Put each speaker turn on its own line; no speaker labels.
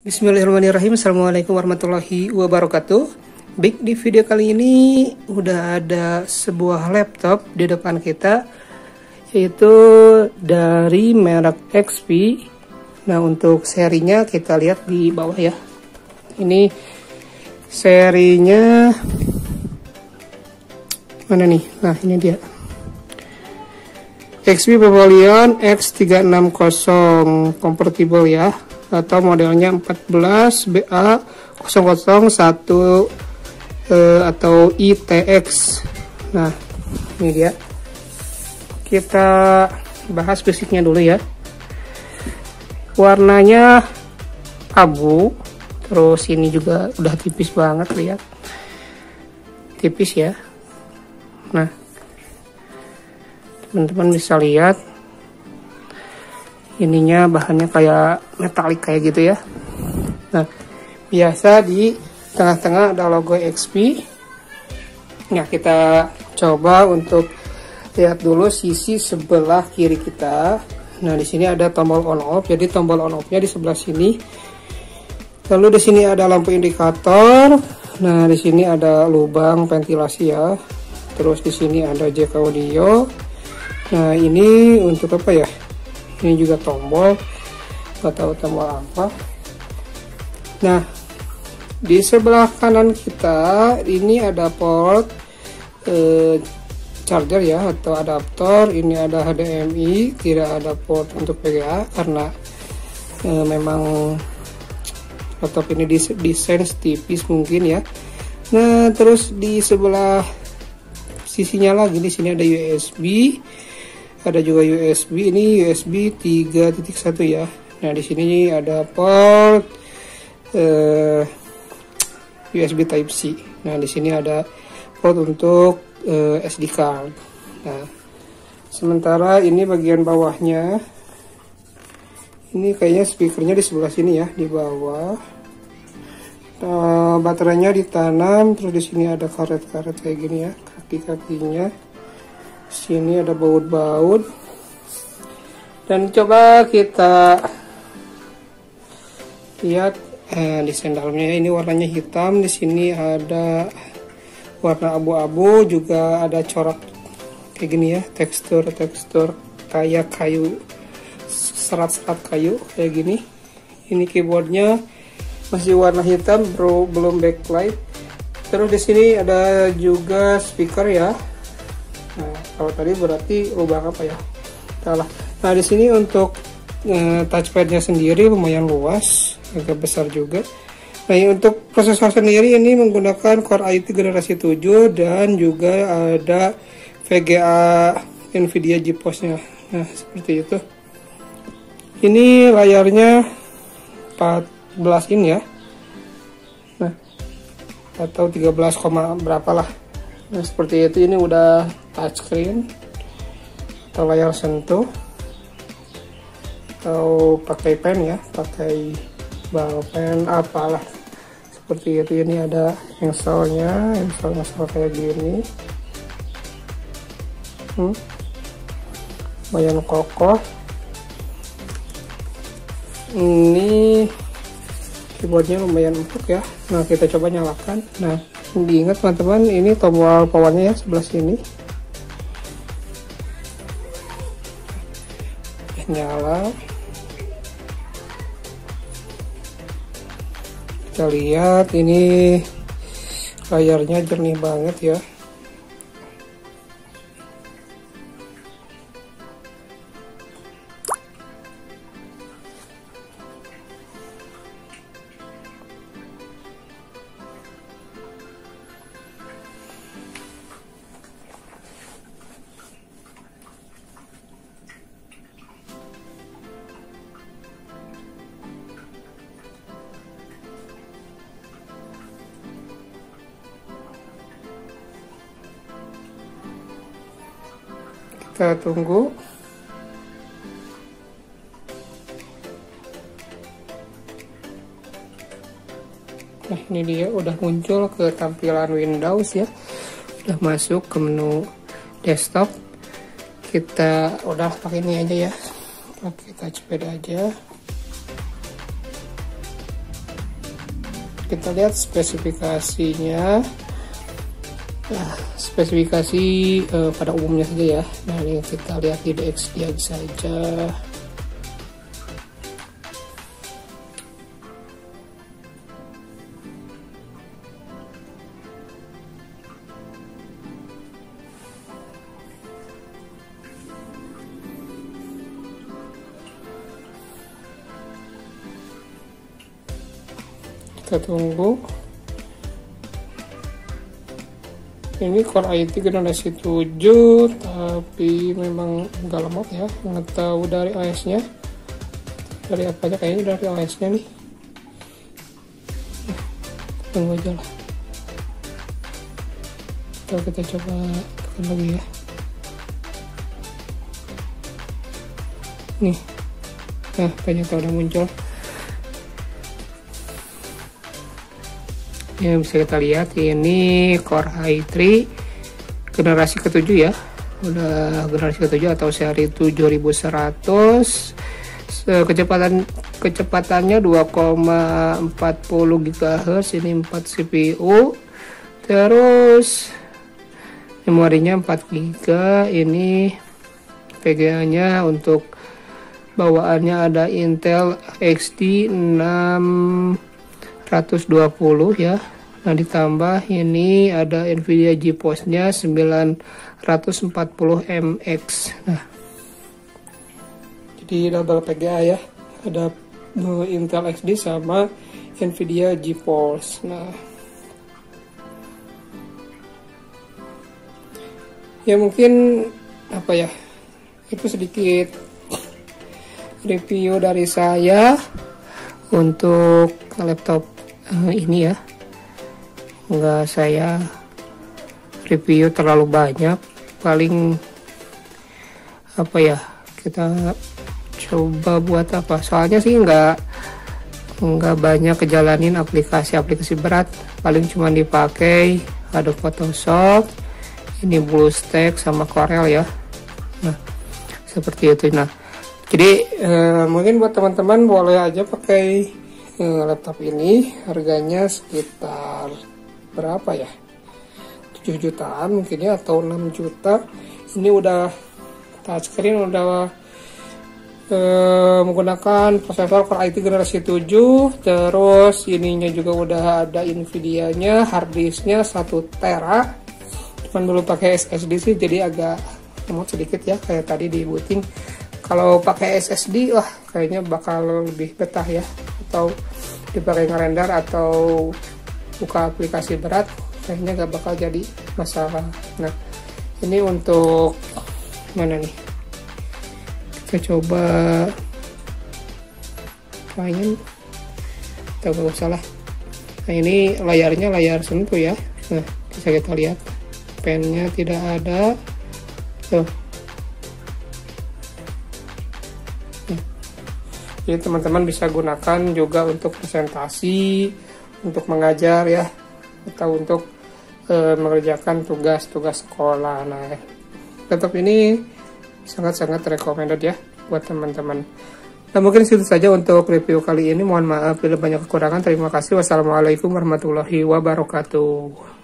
Bismillahirrahmanirrahim. Assalamualaikum warahmatullahi wabarakatuh. Baik di video kali ini udah ada sebuah laptop di depan kita Yaitu dari merek XP Nah untuk serinya kita lihat di bawah ya. Ini serinya Mana nih? Nah ini dia. XP Pavilion X360 Convertible ya atau modelnya 14 BA 001 eh, atau ITX nah ini dia. Kita bahas fisiknya dulu ya. Warnanya abu terus ini juga udah tipis banget lihat. Tipis ya. Nah teman-teman bisa lihat ininya bahannya kayak metalik kayak gitu ya. Nah biasa di tengah-tengah ada logo XP nah kita coba untuk lihat dulu sisi sebelah kiri kita. Nah di sini ada tombol on off. Jadi tombol on offnya di sebelah sini. Lalu di sini ada lampu indikator. Nah di sini ada lubang ventilasi ya. Terus di sini ada jack audio. Nah ini untuk apa ya ini juga tombol nggak tahu tombol apa. Nah di sebelah kanan kita ini ada port eh, charger ya atau adaptor. Ini ada HDMI tidak ada port untuk VGA karena eh, memang laptop ini desain tipis mungkin ya. Nah terus di sebelah sisinya lagi di sini ada USB ada juga USB ini USB 3.1 ya. Nah di sini ada port uh, eh, USB Type C. Nah di sini ada port untuk uh, eh, SD card. Nah sementara ini bagian bawahnya ini kayaknya speakernya di sebelah sini ya di bawah. Uh, baterainya ditanam terus di sini ada karet-karet kayak gini ya kaki-kakinya sini ada baut-baut. Dan coba kita lihat eh, di sendalnya ini warnanya hitam. Di sini ada warna abu-abu juga ada corak kayak gini ya tekstur tekstur kayak kayu serat-serat kayu kayak gini. Ini keyboardnya masih warna hitam bro belum backlight. Terus di sini ada juga speaker ya kalau tadi berarti lubang apa ya? Salah. Nah, di sini untuk e, touchpadnya sendiri lumayan luas, agak besar juga. Nah, untuk prosesor sendiri ini menggunakan Core i3 generasi 7 dan juga ada VGA Nvidia GeForce-nya. Nah, seperti itu. Ini layarnya 14 in ya. Nah, atau 13, berapa lah. Nah, seperti itu ini udah touchscreen atau layar sentuh atau pakai pen ya pakai pen apalah. Seperti itu ini ada installnya install install kayak gini. Hmm. lumayan kokoh. Ini keyboardnya lumayan empuk ya. Nah kita coba nyalakan. Nah diingat teman-teman ini tombol powernya ya sebelah sini nyala. Kita lihat ini layarnya jernih banget ya kita tunggu. Nah ini dia udah muncul ke tampilan Windows ya. Udah masuk ke menu desktop. Kita udah pakai ini aja ya. Pakai touchpad aja. Kita lihat spesifikasinya nah, spesifikasi uh, pada umumnya saja ya. Nah ini kita lihat di DX dia saja. Kita tunggu ini Core i3 generasi 7 tapi memang enggak lemot ya nggak tahu dari OS nya dari apa aja kayaknya dari OS nya nih. Tunggu aja lah. Coba kita coba tekan lagi ya. Nih. Nah ternyata udah muncul yang bisa kita lihat ini Core i3 generasi ketujuh ya. Udah generasi ketujuh atau seri 7100 kecepatan kecepatannya 2,40 GHz ini 4 CPU terus memorinya 4 GB ini VGA nya untuk bawaannya ada Intel XT 6 120 ya. Nah ditambah ini ada Nvidia GeForce nya 940 MX nah. Jadi double PGA ya. Ada Intel XD sama Nvidia GeForce nah. Ya mungkin apa ya? Itu sedikit review dari saya untuk laptop uh, ini ya. Nggak saya review terlalu banyak. Paling apa ya kita coba buat apa. Soalnya sih nggak nggak banyak kejalanin aplikasi-aplikasi berat. Paling cuma dipakai ada Photoshop ini BlueStack sama Corel ya. Nah seperti itu. Nah jadi eh, mungkin buat teman-teman boleh aja pakai eh, laptop ini harganya sekitar berapa ya? 7 jutaan mungkin ya atau 6 juta. Ini udah touchscreen udah eh, menggunakan prosesor Core i3 generasi 7 terus ininya juga udah ada Nvidia nya harddisknya 1 tera. Cuman belum pakai SSD sih jadi agak lemot sedikit ya kayak tadi di booting kalau pakai SSD wah kayaknya bakal lebih betah ya atau dipakai ngerender atau buka aplikasi berat kayaknya gak bakal jadi masalah. Nah ini untuk mana nih? Kita coba main. Kita gak usah nah ini layarnya layar sentuh ya. Nah bisa kita lihat. Pennya tidak ada. Tuh jadi teman-teman bisa gunakan juga untuk presentasi untuk mengajar ya atau untuk e, mengerjakan tugas-tugas sekolah nah laptop ini sangat-sangat recommended ya buat teman-teman Nah mungkin itu saja untuk review kali ini. Mohon maaf bila banyak kekurangan. Terima kasih. Wassalamualaikum warahmatullahi wabarakatuh.